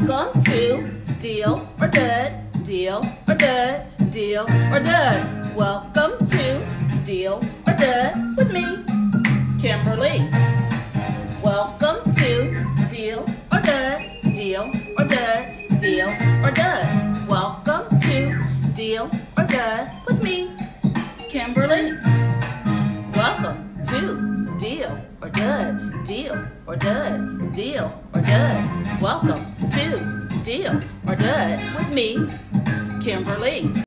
Deal or dud, deal or dud, deal or dud. Welcome to Deal or Dud with me, Kimberly. Welcome to Deal or Dud, deal or dud, deal or dud. Welcome to Deal or Dud with me, Kimberly. Welcome to Deal or Dud, deal or dud, deal or dud. Welcome to Deal. Or Dud with me, Kimberly.